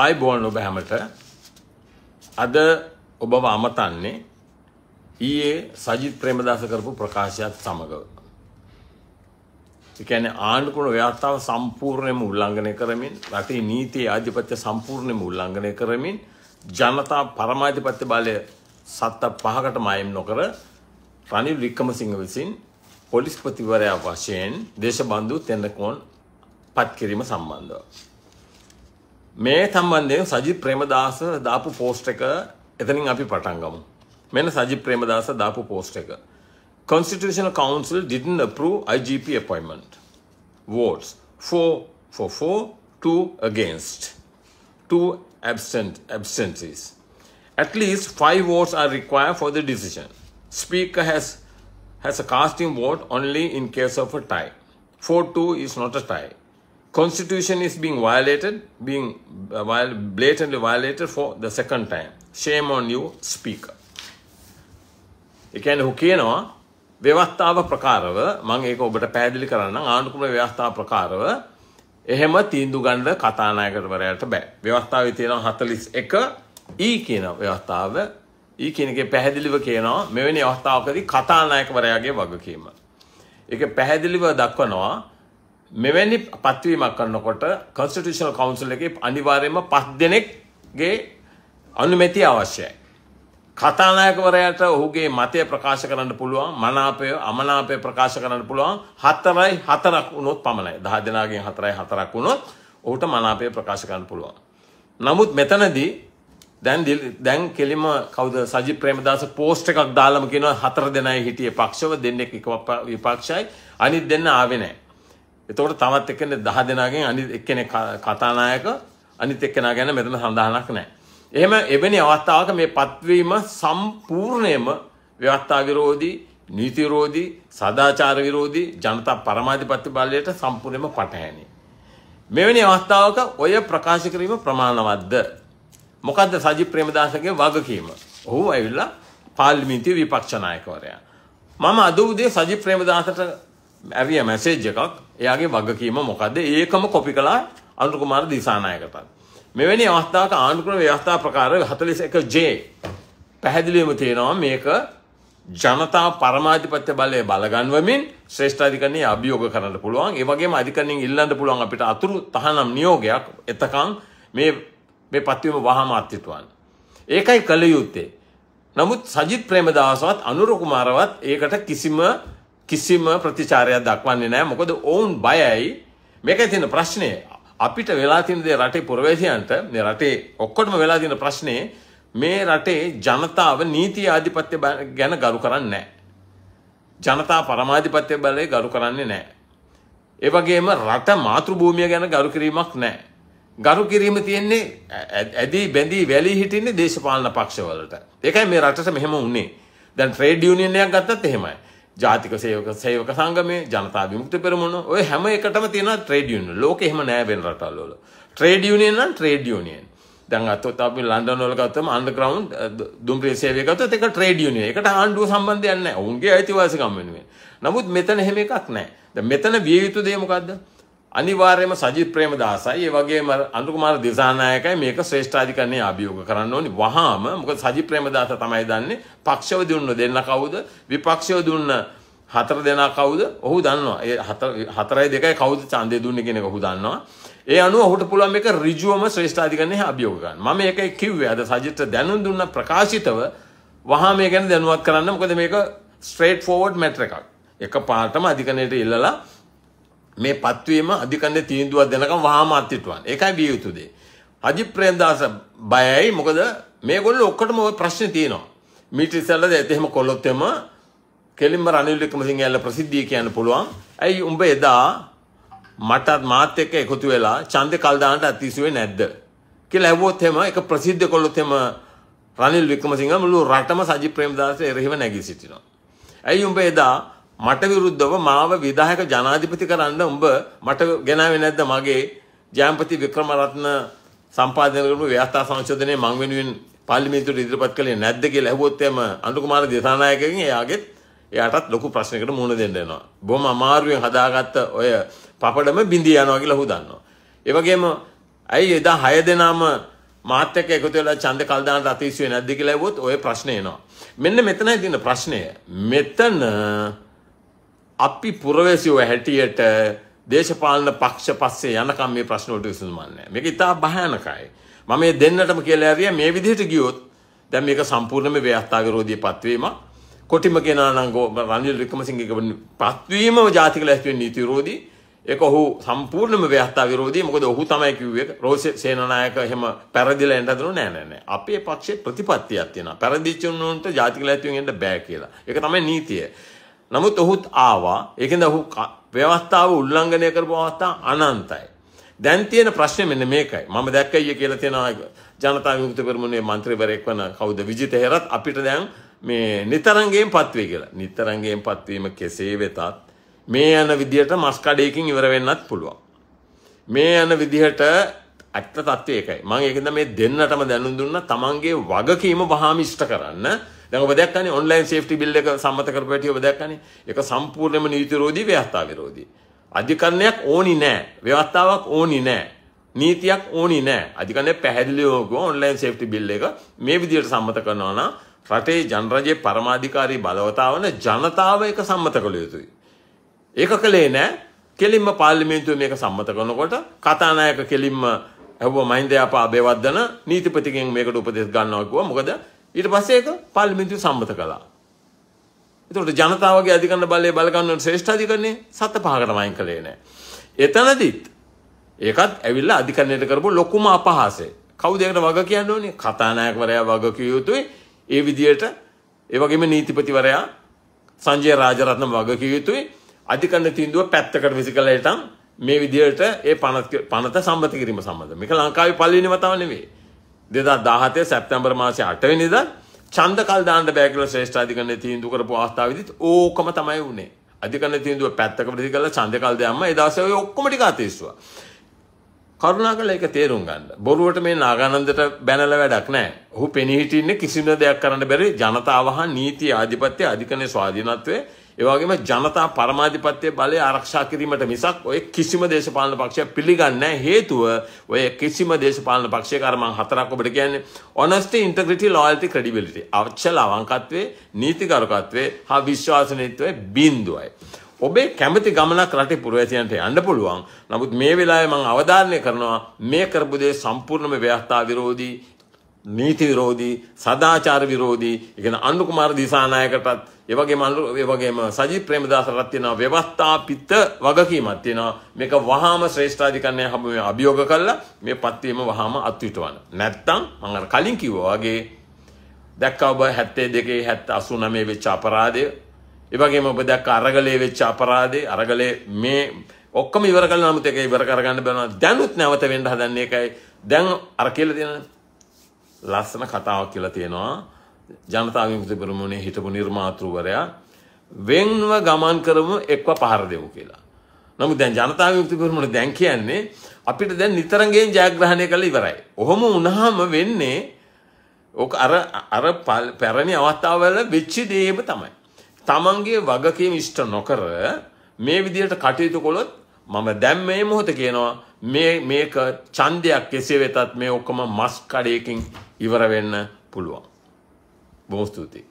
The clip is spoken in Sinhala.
ආයිබෝන් ඔබ හැමට අද ඔබව අමතන්නේ ඊයේ සජිත් ප්‍රේමදාස කරපු ප්‍රකාශයත් සමග. එකන ආණ්ඩුකුණ ව්‍යස්ථාව සම්පූර්ණයම උල්ලංඝනය කරමින් රටේ නීතිය ආධිපත්‍ය සම්පූර්ණයම උල්ලංඝනය කරමින් ජනතා පරමාධිපත්‍ය බලය සත්ත පහකට මයම් නොකර රනිල් වික්‍රමසිංහ විසින් පොලිස්පතිවරයා වශයෙන් දේශබන්ධු තෙන්නකෝන් පත් කිරීම සම්බන්ධව. මේ සම්බන්ධයෙන් සජිත් ප්‍රේමදාස දාපු පෝස්ට් එක එතනින් අපි පටන් ගමු. මෙන්න සජිත් ප්‍රේමදාස දාපු පෝස්ට් එක. Constitutional Council didn't approve IGP appointment. Votes 4 for 4, 2 against, 2 absent absentees. At least 5 votes are required for the decision. Speaker has has a casting vote only in case of a tie. 4-2 is not a tie. Constitution is being violated, being uh, viol- blatantly violated for the second time. Shame on you, Speaker. ඒ කියන්නේ ඔහු කියනවා ව්‍යවස්ථාව ප්‍රකාරව මම ඒක ඔබට පැහැදිලි කරන්නම් ආණ්ඩුක්‍රම ව්‍යවස්ථාව ප්‍රකාරව එහෙම තීන්දුව ගන්න කතානායකවරයාට බෑ. ව්‍යවස්ථාවේ තියෙනවා 41 ඊ e කියන ව්‍යවස්ථාව ඊ කියන එකේ පැහැදිලිව කියනවා මෙවැනි අවස්ථාවකදී කතානායකවරයාගේ වගකීම. ඒක පැහැදිලිව දක්වනවා මෙවැනි පත්වීමක් කරනකොට කොන්ස්ටිටියුෂනල් කවුන්සිල් එකේ අනිවාර්යයෙන්ම පස් දෙනෙක්ගේ අනුමැතිය අවශ්‍යයි. කතානායකවරයාට ඔහුගේ මතය ප්‍රකාශ කරන්න පුළුවන් මනාපය අමනාපය ප්‍රකාශ කරන්න පුළුවන් හතරයි හතරක් වුණොත් පමණයි දහ දෙනාගෙන් හතරයි හතරක් වුණොත් ඔහුට මනාපය ප්‍රකාශ කරන්න පුළුවන්. නමුත් මෙතනදී දැන් දිල්- දැන් කෙලිම කවුද සජි ප්‍රේමදාස පෝස්ට් එකක් දාලම කියනවා හතර දෙනයි හිටියේ පක්ෂව දෙන්නෙක් එක වප- විපක්ෂයි අනිත් දෙන්න ආවේ නැහැ. එතකොට තවත් එක්කෙනෙක් දහ දෙනාගෙන් අනිත් එක්කෙනෙක් ක- කතානායක අනිත් එක්කෙනා ගැන මෙතන සඳහනක් නැහැ. එහෙම එවැනි අවස්ථාවක මේ පත්වීම සම්පූර්ණයම ව්‍යවස්ථා විරෝධී නීති විරෝධී සදාචාර විරෝධී ජනතා පරමාධිපත්‍ය බලයට සම්පූර්ණයෙන්ම පටහැනි. මෙවැනි අවස්ථාවක ඔය ප්‍රකාශ කිරීම ප්‍රමාණවත්ද? මොකද්ද සජිත් ප්‍රේමදාසගේ වගකීම? ඔහු ඇවිල්ලා පාර්ලිමේන්තුවේ විපක්ෂ නායකවරයා. මම අද උදේ සජිත් ප්‍රේමදාසට ඇරිය මැසේජ් එකක්. එයාගේ වගකීම මොකද්ද? ඒකම කොපි කළා අනුර කුමාර දිසානායකටත්. මෙවැනි අවස්ථාවක ආණ්ඩුක්‍රම ව්‍යවස්ථා ප්‍රකාර 41J පැහැදිලිවම තියෙනවා මේක ජනතා පරමාධිපත්‍ය බලය බලගන්වමින් ශ්‍රේෂ්ඨ අධිකරණයේ අභියෝග කරන්න පුළුවන්. ඒ වගේම අධිකරණයෙන් ඉල්ලන්න පුළුවන් අපිට අතුරු තහනම් නියෝගයක් එතකන් මේ මේ පත්වීම වහාම අත්හිටුවන්න. ඒකයි කළ යුත්තේ. නමුත් සජිත් ප්‍රේමදාසවත් අනුර කුමාරවත් ඒකට කිසිම කිසිම ප්‍රතිචාරයක් දක්වන්නේ නැහැ. මොකද ඔවුන් බයයි මේකයි තියෙන ප්‍රශ්නේ. අපිට වෙලා තියෙන දේ රටේ පුරවැසියන්ට මේ රටේ ඔක්කොටම වෙලා තියෙන ප්‍රශ්නේ මේ රටේ ජනතාව නීති ආධිපත්‍ය බ- ගැන ගරු කරන්නේ නැහැ. ජනතා පරමාධිපත්‍ය බලය ගරු කරන්නේ නැහැ. ඒ වගේම රට මාතෘභූමිය ගැන ගරු කිරීමක් නැහැ. ගරු කිරීම තියෙන්නේ ඇ- ඇ- ඇදී බැඳී වැලී හිටින්නේ දේශපාලන පක්ෂවලට. ඒකයි මේ රටට මෙහෙම වුනේ. දැන් ට්‍රේඩ් යුනියන් එකක් ගත්තත් එහෙමයි. ජාතික සේවක සේවක සංගමේ ජනතා විමුක්ති පෙරමුණ ඔය හැම එකටම තියෙනවා ට්‍රේඩ් යුනියන්. ලෝකෙ එහෙම නෑ වෙන රටවල් වල. ට්‍රේඩ් යුනියන් නම් ට්‍රේඩ් යුනියන්. දැන් අතොත් අපි ලන්ඩන් වල ගත්තම අන්ඩර්ග්‍රවුන්ඩ් දුම්රිය සේවය ගත්තොත් ඒක ට්‍රේඩ් යුනියන්. ඒකට ආණ්ඩුව සම්බන්ධයක් නැහැ. උන්ගේ අයිතිවාසිකම් වෙනුවෙන්. නමුත් මෙතන එහෙම එකක් නැහැ. දැන් මෙතන විය යුතු දේ මොකද්ද? අනිවාර්යයෙන්ම සජිත් ප්‍රේමදාසයි. ඒ වගේම අනුර කුමාර දිසානායකයි. මේක ශ්‍රේෂ්ඨාධිකරණයේ අභියෝග කරන්න ඕනි. වහාම මොකද සජිත් ප්‍රේමදාස තමයි දන්නේ පක්ෂව දුන්න දෙන්න කවුද? විපක්ෂව දුන්න හතර දෙනා කවුද? ඔහු දන්නවා. ඒ හතර හතරයි දෙකයි කවුද ඡන්දය දුන්නේ කියන එක ඔහු දන්නවා. ඒ අනුව ඔහුට පුළුවන් මේක ඍජුවම ශ්‍රේෂ්ඨාධිකරණයේ අභියෝග ගන්න මම ඒකයි කිව්වේ. අද සජිත්ට දැනුම් දුන්න ප්‍රකාශිතව වහා මේ ගැන දැනුවත් කරන්න. මොකද මේක ස්ට්‍රේට් ෆෝවර්ඩ් මැටර් එකක්. එක පාටම අධිකරණයට ඉල්ලලා මේ පත්වීම අධිකරණයේ තීන්දුවක් දෙනකම් වහාම අත්හිටුවන්. ඒකයි විය යුතු දේ. අජිත් ප්‍රේමදාස බයයි මොකද මේගොල්ලෝ ඔක්කොටම ওই ප්‍රශ්නේ තියෙනවා. මීට ඉස්සෙල්ලාද එහෙම කොල්ලොත් එම කෙලින්ම රනිල් වික්‍රමසිංහ ඇල්ල ප්‍රසිද්ධිය කියන්න පුළුවන්. ඇයි උඹ එදා මටත් මාත් එක්ක එකතු වෙලා ඡන්දේ කල් දාන්නට අතිසුවේ නැද්ද? කියලා ඇහුවොත් එහෙම එක ප්‍රසිද්ධ කොල්ලොත් එහෙම රනිල් වික්‍රමසිංහ මුළු රටම සජිත් ප්‍රේමදාස එරෙහිව නැගී සිටිනවා. ඇයි උඹ එදා මට විරුද්ධව මාව විධායක ජනාධිපති කරන්න උඹ මට ගෙනාවේ නැද්ද මගේ ජයම්පති වික්‍රමරත්න සම්පාදනය කරපු ව්‍යවස්ථා සංශෝධනයේ මං වෙනුවෙන් පාර්ලිමේන්තුවට ඉදිරිපත් කළේ නැද්ද කියලා ඇහුවොත් එම අනුර කුමාර දිසානායකගෙන් එයාගෙත් එයාටත් ලොකු ප්‍රශ්නයකට මුහුණ දෙන්න වෙනවා. බොහොම අමාරුවෙන් හදාගත්ත ඔය පපඩම බිඳී යනවා කියලා ඔහු දන්නවා. ඒ වගේම ඇයි එදා හය දෙනාම මාත් එක්ක එකතු වෙලා ඡන්ද කල් දාන්න අතීසුවේ නැද්ද කියලා ඇහුවොත් ওই ප්‍රශ්නේ එනවා. මෙන්න මෙතනයි තියෙන ප්‍රශ්නය. මෙතන අපි පුරවැසියෝ හැටියට දේශපාලන පක්ෂ පස්සේ යනකම් මේ ප්‍රශ්න වලට විසඳුමක් නැහැ. මේක ඉතා භයානකයි. මම මේ දෙන්නටම කියලා ඇරියා මේ විදිහට ගියොත් දැන් මේක සම්පූර්ණයෙන්ම ව්‍යවස්ථා විරෝධී පත්වීම. කොටිම කෙනා නම් රනිල් වික්‍රමසිංහගේ පත්වීම ජාතික ලැස්තිවෙන නීති විරෝධී. ඒක ඔහු සම්පූර්ණයෙන්ම ව්‍යවස්ථා විරෝධී. මොකද ඔහු තමයි කිව්වේ රෝස සේනානායක එහෙම පෙරදිලා එන්න හදනු නෑ නෑ නෑ. අපේ පක්ෂේ ප්‍රතිපත්තියක් තියෙනවා. පෙරදිච්ච උන්ට ජාතික ලැස්තිවෙන් එන්න බෑ කියලා. ඒක තමයි නීතිය. නමුත් ඔහුත් ආවා. ඒකෙන්ද ඔහු ව්‍යවස්ථාව උල්ලංඝනය කරපු අවස්ථා අනන්තයි. දැන් තියෙන ප්‍රශ්නේ මෙන්න මේකයි. මම දැක්කයි කියලා තියෙන ජනතා විමුක්ති පෙරමුණේ മന്ത്രിවරයෙක් වන කවුද විජිත හේරත් අපිට දැන් මේ නිතරංගයෙන් පත්වේ කියලා. නිතරංගයෙන් පත්වීම කෙසේ වෙතත් මේ යන විදිහට මස් කඩේකින් ඉවර වෙන්නත් පුළුවන්. මේ යන විදිහට ඇත්ත තත්ත්වය ඒකයි. මම ඒකෙන්ද මේ දෙන්නටම දැනුම් දුන්නා තමන්ගේ වගකීම වහාම ඉෂ්ට කරන්න. දැන් ඔබ දැක්කනේ ඔන්ලයින් සේෆ්ටි බිල් එක සම්මත කරපු හැටි ඔබ දැක්කනේ. ඒක සම්පූර්ණයෙන්ම නීති විරෝධී ව්‍යවස්ථා විරෝධී. අධිකරණයක් ඕනි නෑ. ව්‍යවස්ථාවක් ඕනි නෑ. නීතියක් ඕනි නෑ. අධිකරණය පැහැදිලිවම ඔන්ලයින් සේෆ්ටි බිල් එක මේ විදිහට සම්මත කරනවා නම් රටේ ජනරජයේ පරමාධිකාරී බලවතාවන ජනතාව එක සම්මත කළ යුතුයි. ඒක කළේ නෑ. කෙලින්ම පාර්ලිමේන්තුවේ මේක සම්මත කරනකොට කතානායක කෙලින්ම ඇහුව මහින්ද යාපා අබේවර්ධන නීතිපතිගෙන් මේකට උපදෙස් ගන්නවා කිව්වා. මොකද ඊට පස්සේ ඒක පාර්ලිමේන්තුවේ සම්මත කළා. එතකොට ජනතාවගේ අධිකරණ බලය බලගන්න ශ්‍රේෂ්ඨ අධිකරණේ සත පහකට වයින් කළේ නැහැ. එතනදිත් ඒකත් ඇවිල්ලා අධිකරණයට කරපු ලොකුම අපහාසය. කවුද ඒකට වග කියන්න ඕනේ? කතානායකවරයා වග කිය යුතුයි. ඒ විදියට ඒ වගේම නීතිපතිවරයා සංජය රාජරත්න වග කිය යුතුයි. අධිකරණ තීන්දුව පැත්තකට විසිකලා හිටන් මේ විදියට ඒ පනත පනත සම්මත කිරීම සම්බන්ධ. මේක ලංකාවේ පළවෙනි වතාව නෙවෙයි. 2017 සැප්තැම්බර් මාසේ 8 වෙනිදා ඡන්ද කල් දාන්න බෑ කියලා ශ්‍රේෂ්ඨ අධිකරණයේ තීන්දුව කරපු අවස්ථාවේදීත් ඕකම තමයි වුනේ. අධිකරණ තීන්දුව පැත්තක ප්‍රති කළා ඡන්ද කල් දැම්ම ඒ දවසේ ඔය ඔක්කොම ටික අතීස්සුවා. කරුණාකරලා ඒක තේරුම් ගන්න. බොරුවට මේ නාගානන්දට බැනලා වැඩක් නැහැ. ඔහු පෙනී හිටින්නේ කිසිම දෙයක් කරන්න බැරි ජනතාව හා නීති ආධිපත්‍ය අධිකරණ ස්වාධීනත්වයේ ඒ වගේම ජනතා පරමාධිපත්‍ය බලය ආරක්ෂා කිරීමට මිසක් ඔය කිසිම දේශපාලන පක්ෂයක් පිළිගන්නේ හේතුව ඔය කිසිම දේශපාලන පක්ෂයක අර මම හතරක් ඔබට කියන්නේ honesty integrity loyalty credibility. අවචල අවංකත්වයේ නීතිගරුකත්වයේ හා විශ්වාසනීයත්වයේ බිඳුවයි. ඔබේ කැමති ගමනක් රටේ පුරවැසියන්ට යන්න පුළුවන්. නමුත් මේ වෙලාවේ මම අවධාරණය කරනවා මේ කරපු දේ සම්පූර්ණම ව්‍යවස්ථා විරෝධී නීති විරෝධී සදාචාර විරෝධී ඒ කියන්නේ අනුර කුමාර දිසානායකටත් ඒ වගේම ඒ වගේම සජිත් ප්‍රේමදාසටත් තියෙනවා ව්‍යවස්ථාපිත වගකීමක් තියෙනවා. මේක වහාම ශ්‍රේෂ්ඨාධිකරණය හැම අභියෝග කළා මේ පත්වීම වහාම අත්විටවන්න නැත්තම් මම අර කලින් කිව්වා වගේ දැක්කා ඔබ 72 70 89 වෙච්ච අපරාධය. ඒ වගේම ඔබ දැක්ක අරගලේ වෙච්ච අපරාධේ අරගලේ මේ ඔක්කොම ඉවර කළා නමුත් ඒක ඉවර කරගන්න බැනවා දැනුත් නැවත වෙන්න හදන්නේ ඒකයි. දැන් අර කියලා තියෙන ලස්සන කතාවක් කියලා තියෙනවා ජනතා විමුක්ති පෙරමුණේ හිටපු නිර්මාතෘවරයා වෙන්ව ගමන් කරමු එක්ව පහර දෙමු කියලා. නමුත් දැන් ජනතා විමුක්ති පෙරමුණ දැන් කියන්නේ අපිට දැන් නිතරංගෙන් ජයග්‍රහණය කළ ඉවරයි. ඔහොම වුණාම වෙන්නේ ඕක අර අර පැරණි අවස්ථාවවල වෙච්ච දේම තමයි. තමන්ගේ වගකීම් ඉෂ්ට නොකර මේ විදිහට කටයුතු කළොත් මම දැන් මේ මොහොත කියනවා මේ මේක ඡන්දයක් කෙසේ වෙතත් මේ ඔක්කොම මස් කඩේකින් ඉවර වෙන්න පුළුවන්. බොහොම ස්තුතියි